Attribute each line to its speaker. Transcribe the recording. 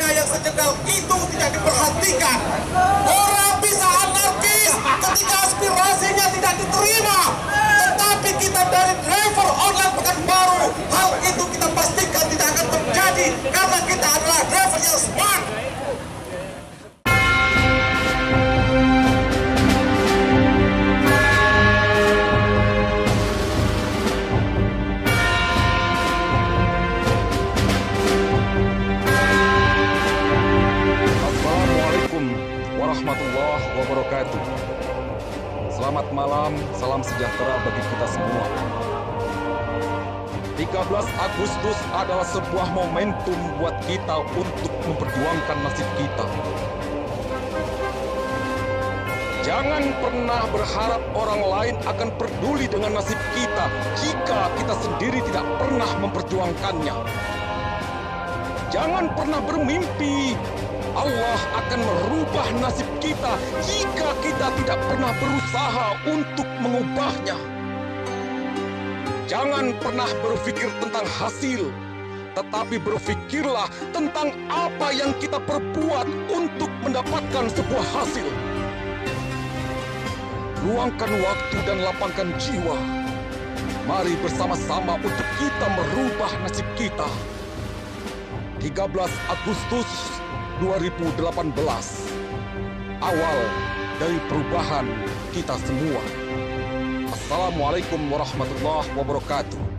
Speaker 1: Kaya ko
Speaker 2: ito warahmatullahi wabarakatuh. Selamat malam, salam sejahtera bagi kita semua. 13 Agustus adalah sebuah momentum buat kita untuk memperjuangkan nasib kita. Jangan pernah berharap orang lain akan peduli dengan nasib kita jika kita sendiri tidak pernah memperjuangkannya. Jangan pernah bermimpi Allah akan merubah nasib kita jika kita tidak pernah berusaha untuk mengubahnya. Jangan pernah berpikir tentang hasil, tetapi berpikirlah tentang apa yang kita perbuat untuk mendapatkan sebuah hasil. Luangkan waktu dan lapangkan jiwa. Mari bersama-sama untuk kita merubah nasib kita. 13 Agustus 2018 awal dari perubahan kita semua. Assalamualaikum warahmatullahi wabarakatuh.